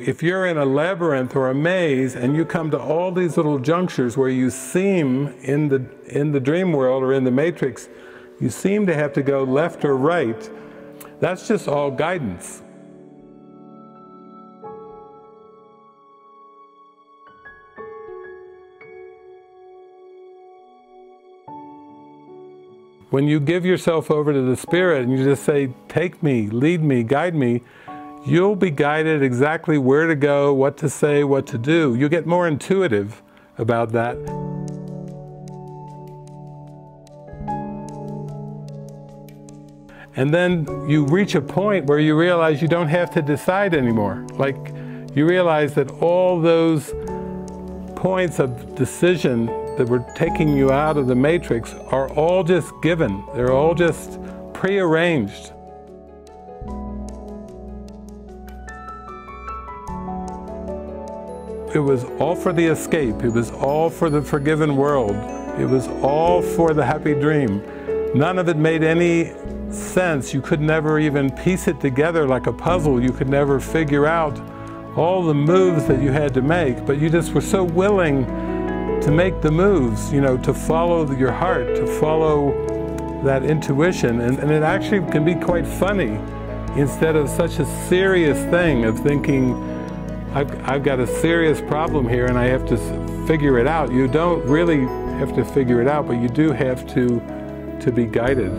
If you're in a labyrinth or a maze and you come to all these little junctures where you seem in the, in the dream world or in the matrix, you seem to have to go left or right, that's just all guidance. When you give yourself over to the Spirit and you just say, Take me, lead me, guide me, you'll be guided exactly where to go, what to say, what to do. You'll get more intuitive about that. And then you reach a point where you realize you don't have to decide anymore. Like you realize that all those points of decision that were taking you out of the matrix are all just given. They're all just prearranged. It was all for the escape. It was all for the forgiven world. It was all for the happy dream. None of it made any sense. You could never even piece it together like a puzzle. You could never figure out all the moves that you had to make, but you just were so willing to make the moves, you know, to follow your heart, to follow that intuition. And, and it actually can be quite funny instead of such a serious thing of thinking, I've, I've got a serious problem here and I have to figure it out. You don't really have to figure it out, but you do have to, to be guided.